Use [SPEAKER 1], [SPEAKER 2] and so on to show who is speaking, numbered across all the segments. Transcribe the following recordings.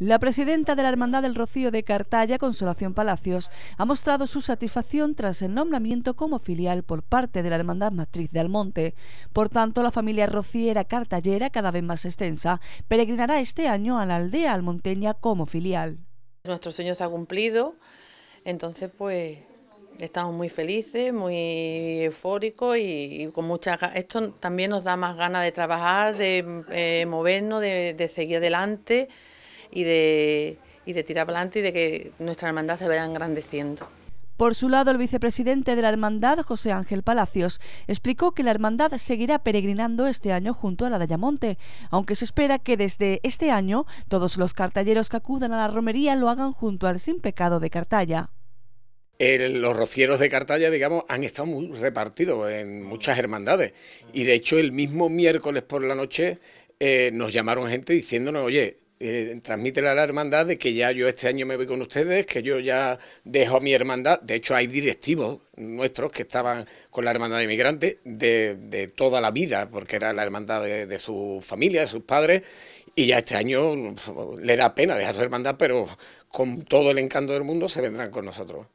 [SPEAKER 1] La presidenta de la Hermandad del Rocío de Cartaya, Consolación Palacios, ha mostrado su satisfacción tras el nombramiento como filial por parte de la Hermandad Matriz de Almonte. Por tanto, la familia rociera cartallera, cada vez más extensa, peregrinará este año a la aldea almonteña como filial.
[SPEAKER 2] Nuestro sueño se ha cumplido, entonces pues estamos muy felices, muy eufóricos y, con mucha esto también nos da más ganas de trabajar, de eh, movernos, de seguir adelante y de, y de tirar para adelante y de que nuestra hermandad se vaya engrandeciendo.
[SPEAKER 1] Por su lado, el vicepresidente de la Hermandad, José Ángel Palacios, explicó que la Hermandad seguirá peregrinando este año junto a la de Ayamonte, aunque se espera que desde este año todos los cartalleros que acudan a la romería lo hagan junto al Sin Pecado de Cartaya.
[SPEAKER 3] los rocieros de Cartaya, digamos, han estado muy repartidos en muchas hermandades. Y de hecho, el mismo miércoles por la noche eh, nos llamaron gente diciéndonos, oye, eh, transmite a la hermandad de que ya yo este año me voy con ustedes, que yo ya dejo mi hermandad. De hecho, hay directivos nuestros que estaban con la hermandad de inmigrantes de, toda la vida, porque era la hermandad de, su familia, de sus padres, y ya este año le da pena dejar su hermandad, pero con todo el encanto del mundo se vendrán con nosotros.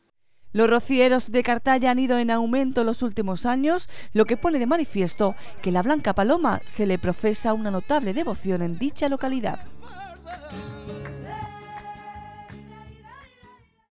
[SPEAKER 1] Los rocieros de Cartaya han ido en aumento en los últimos años, lo que pone de manifiesto que la Blanca Paloma se le profesa una notable devoción en dicha localidad. love.